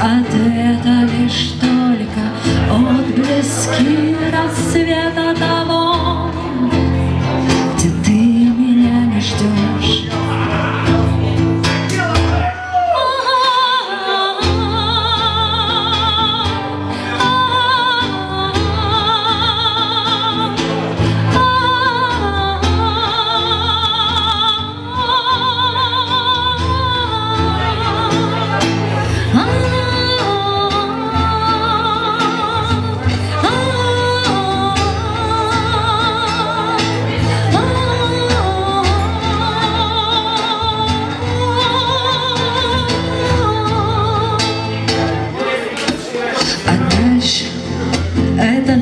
ответа лишь только отблески рассвета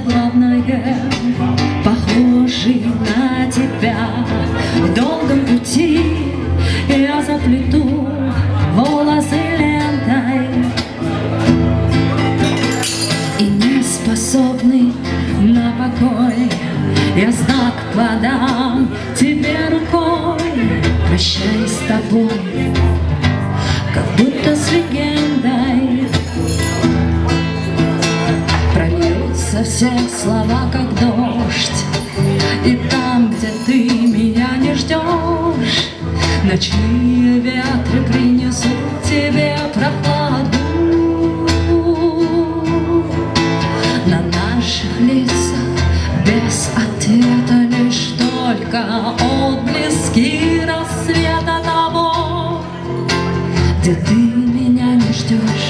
главное, похожий на тебя. В долгом пути я заплету волосы лентой. И не способный на покой Я знак подам тебе рукой. Прощай с тобой, как будто с легендой Все слова, как дождь. И там, где ты меня не ждешь Ночные ветры принесут тебе прохладу. На наших лицах без ответа Лишь только отблески рассвета того Где ты меня не ждешь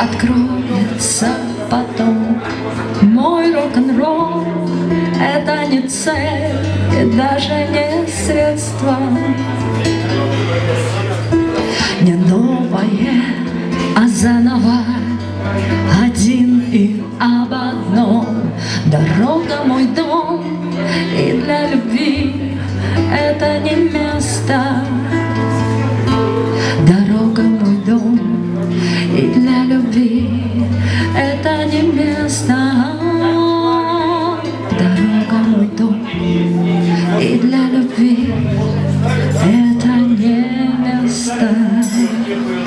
откроется потом. Мой рок-н-ролл — это не цель и даже не средство. Не новое, а заново один и об одном. Дорога мой дом, и для любви это не место. Это не место. Дорога мой дом, и для любви это не место.